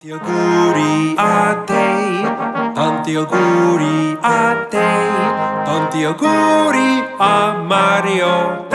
Tanti auguri a te, tanti auguri a te, tanti auguri a Mario.